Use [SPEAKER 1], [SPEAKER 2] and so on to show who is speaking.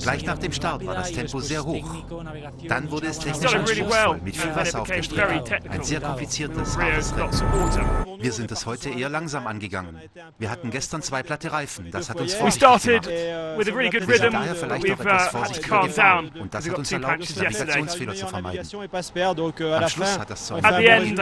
[SPEAKER 1] Gleich nach dem Start war das Tempo sehr hoch. Dann wurde es technisch anspruchsvoll, mit viel Wasser auf der Strecke. Ein sehr kompliziertes, hartes Rennen. Wir sind es heute eher langsam angegangen. Wir hatten gestern zwei platte Reifen. Das hat uns vorsichtig gemacht. Wir sind daher vielleicht auch etwas vorsichtiger gefahren. Und das hat uns erlaubt. Navigationsfehler zu vermeiden.
[SPEAKER 2] Am
[SPEAKER 1] Schluss hat das zu einem guten
[SPEAKER 3] end,